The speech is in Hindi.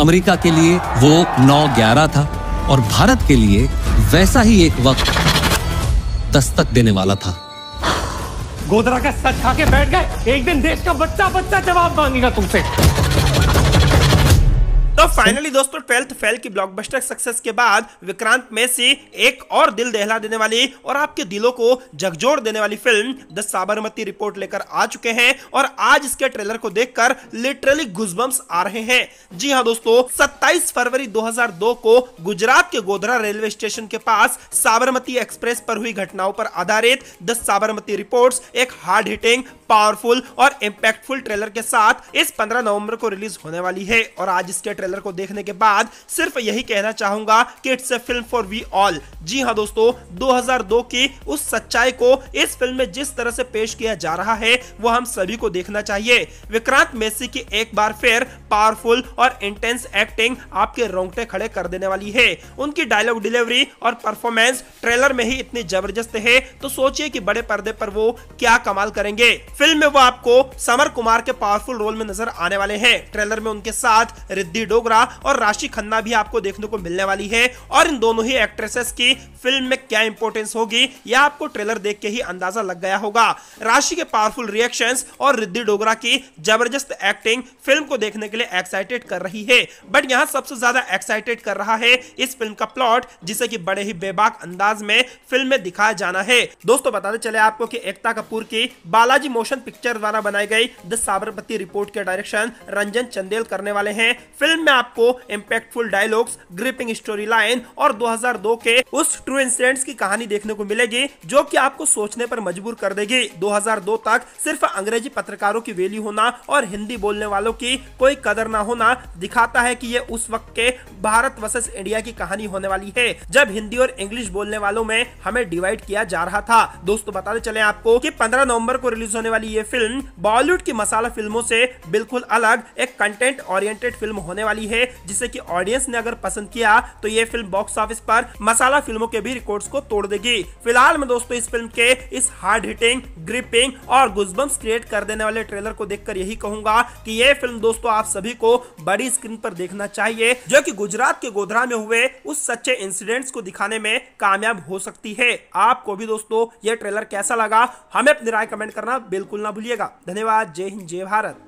अमेरिका के लिए वो नौ ग्यारह था और भारत के लिए वैसा ही एक वक्त दस्तक देने वाला था। गोदरा का सच खा के बैठ गए। एक दिन देश का बच्चा बच्चा जवाब मांगेगा तुमसे। तो फाइनली दोस्तों ट्वेल्थ फेल की ब्लॉकबस्टर सक्सेस के बाद विक्रांत मेसी एक और दिल दहला देने वाली और आपके दिलों को झकझोर देने वाली फ़िल्म द साबरमती रिपोर्ट लेकर आ चुके हैं और आज इसके ट्रेलर को देखकर लिटरली गुजबम्स आ रहे हैं। जी हाँ दोस्तों 27 फरवरी 2002 को गुजरात के गोधरा रेलवे स्टेशन के पास साबरमती एक्सप्रेस पर हुई घटनाओं पर आधारित द साबरमती रिपोर्ट्स एक हार्ड हिटिंग पावरफुल और इम्पैक्टफुल ट्रेलर के साथ इस 15 नवंबर को रिलीज़ होने वाली है। और आज इसके ट्रेलर को देखने के बाद सिर्फ़ यही कहना चाहूँगा कि it's a film for we all जी हाँ दोस्तों 2002 की उस सच्चाई को इस फ़िल्म में जिस तरह से पेश किया जा रहा है, वो हम सभी को देखना चाहिए। विक्रांत मेसी की एक बार फिर पावरफुल और इंटेंस एक्टिंग आपके रोंगटे खड़े कर देने वाली है। उनकी डायलॉग डिलीवरी और परफॉर्मेंस ट्रेलर में ही इतनी ज़बरदस्त है तो सोचिए कि बड़े पर्दे पर वो क्या कमाल करेंगे। फ़िल्म में वो आपको समर कुमार के पावरफुल रोल में नज़र आने वाले हैं। ट्रेलर में उनके साथ रिद्धि डोगरा और राशि खन्ना भी आपको देखने को मिलने वाली है। और इन दोनों ही एक्ट्रेसेस की फ़िल्म में क्या इंपोर्टेंस होगी, यह आपको ट्रेलर देख के ही अंदाज़ा लग गया होगा। राशि के पावरफुल रिएक्शन और रिद्धि डोगरा की ज़बरदस्त एक्टिंग फ़िल्म को देखने के लिए एक्साइटेड कर रही है। बट यहाँ सबसे ज़्यादा एक्साइटेड कर रहा है इस फ़िल्म का प्लॉट जिसे कि बड़े ही बेबाक अंदाज में फ़िल्म में दिखाया जाना है। दोस्तों, बताते चले आपको कि एकता कपूर की बालाजी मोशन पिक्चर द्वारा बनाई गई द साबरमती रिपोर्ट के डायरेक्शन रंजन चंदेल करने वाले हैं। फ़िल्म में आपको impactful dialogues gripping story line और 2002 के उस ट्रू इंसिडेंट्स की कहानी देखने को मिलेगी, जो कि आपको सोचने पर मजबूर कर देगी। 2002 तक सिर्फ़ अंग्रेज़ी पत्रकारों की वैल्यू होना और हिंदी बोलने वालों की कोई कदर ना होना दिखाता है कि ये उस वक्त के भारत वर्सेस इंडिया की कहानी होने वाली है, जब हिंदी और इंग्लिश बोलने वालों में हमें डिवाइड किया जा रहा था। दोस्तों, बताते चले आपको की पंद्रह नवंबर को रिलीज़ होने वाली ये फ़िल्म बॉलीवुड की मसाला फ़िल्मों से बिल्कुल अलग, एक कंटेंट ओरिएंटेड फ़िल्म होने वाली है, जिसे कि ऑडियंस ने अगर पसंद किया तो ये फ़िल्म बॉक्स ऑफ़िस पर मसाला फ़िल्मों के भी रिकॉर्ड्स को तोड़ देगी। फ़िलहाल में दोस्तों इस फ़िल्म के इस हार्ड हिटिंग ग्रिपिंग और गुजबम्स क्रिएट कर देने वाले ट्रेलर को देखकर यही कहूँगा कि ये फ़िल्म दोस्तों आप सभी को बड़ी स्क्रीन पर देखना चाहिए, जो कि गुजरात के गोधरा में हुए उस सच्चे इंसिडेंट्स को दिखाने में कामयाब हो सकती है। आपको भी दोस्तों ये ट्रेलर कैसा लगा, हमें अपनी राय कमेंट करना बिल्कुल ना भूलिएगा। धन्यवाद, जय हिंद, जय भारत।